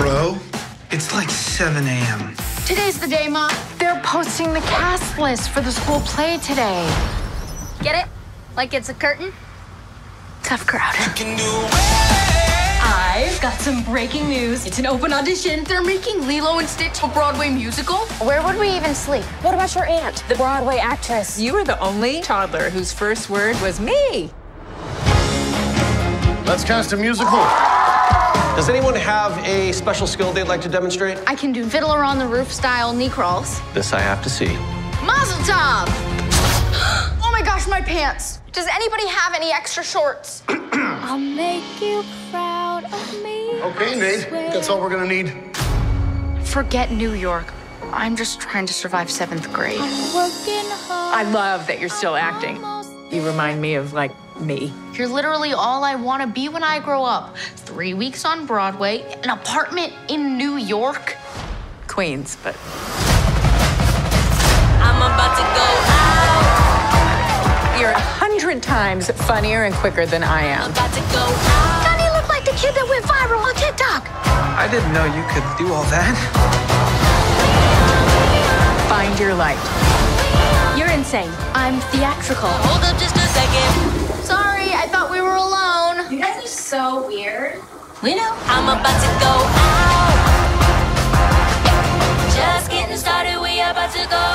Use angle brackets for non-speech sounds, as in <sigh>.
Bro, it's like 7 a.m. Today's the day, Mom. They're posting the cast list for the school play today. Get it? Like it's a curtain? Tough crowd. I've got some breaking news. It's an open audition. They're making Lilo and Stitch a Broadway musical? Where would we even sleep? What about your aunt, the Broadway actress? You were the only toddler whose first word was me. Let's cast a musical. Does anyone have a special skill they'd like to demonstrate? I can do Fiddler on the Roof style knee crawls. This I have to see. Mazel tov! <gasps> oh my gosh, my pants. Does anybody have any extra shorts? <clears throat> I'll make you proud of me. Okay, Nate. That's all we're gonna need. Forget New York. I'm just trying to survive seventh grade. Working hard. I love that you're still acting. You remind me of, like, me. You're literally all I want to be when I grow up. Three weeks on Broadway, an apartment in New York. Queens, but I'm about to go out. you're a hundred times funnier and quicker than I am. About to go out. Doesn't like the kid that went viral on TikTok? I didn't know you could do all that. Find your light. You're insane. I'm theatrical. Hold up just a second. Sorry, I thought we were alone. You guys are so weird. We know. I'm about to go out. Just getting started, we about to go.